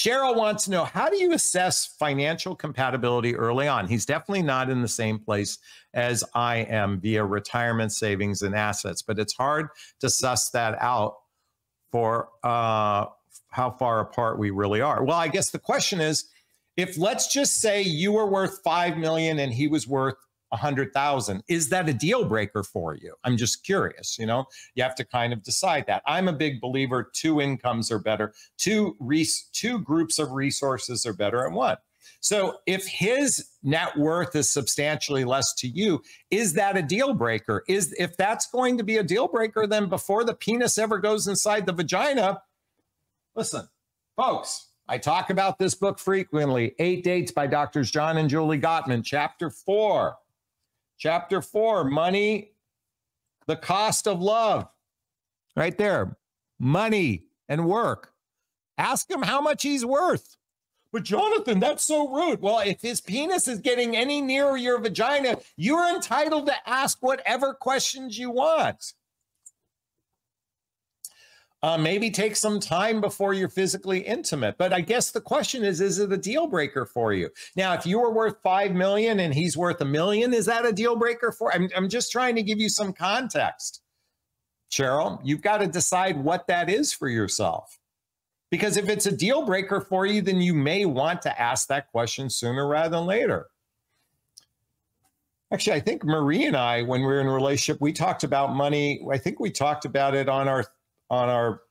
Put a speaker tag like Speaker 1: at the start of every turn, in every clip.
Speaker 1: Cheryl wants to know how do you assess financial compatibility early on? He's definitely not in the same place as I am via retirement savings and assets, but it's hard to suss that out for uh, how far apart we really are. Well, I guess the question is if let's just say you were worth 5 million and he was worth a hundred thousand. Is that a deal breaker for you? I'm just curious. You know, you have to kind of decide that. I'm a big believer. Two incomes are better. Two res- two groups of resources are better than one. So if his net worth is substantially less to you, is that a deal breaker? Is if that's going to be a deal breaker, then before the penis ever goes inside the vagina, listen, folks. I talk about this book frequently, Eight Dates by Doctors John and Julie Gottman, chapter four. Chapter four, money, the cost of love. Right there. Money and work. Ask him how much he's worth. But Jonathon, that's so rude. Well, if his penis is getting any nearer your vagina, you're entitled to ask whatever questions you want. Uh, maybe take some time before you're physically intimate. But I guess the question is, is it a deal breaker for you? Now, if you were worth five million and he's worth a million, is that a deal breaker for? I'm, I'm just trying to give you some context. Cheryl, you've got to decide what that is for yourself. Because if it's a deal breaker for you, then you may want to ask that question sooner rather than later. Actually, I think Marie and I, when we were in a relationship, we talked about money. I think we talked about it on our on our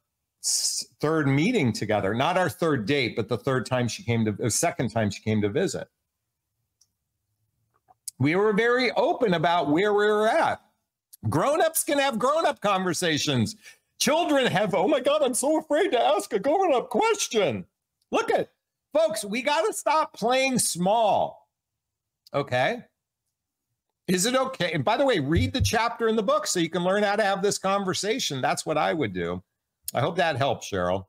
Speaker 1: third meeting together, not our third date, but the third time she came to, the second time she came to visit. We were very open about where we were at. Grown-ups can have grown-up conversations. Children have, oh my God, I'm so afraid to ask a grown-up question. Look at, folks, we got to stop playing small. Okay. Is it okay? And by the way, read the chapter in the book so you can learn how to have this conversation. That's what I would do. I hope that helps, Cheryl.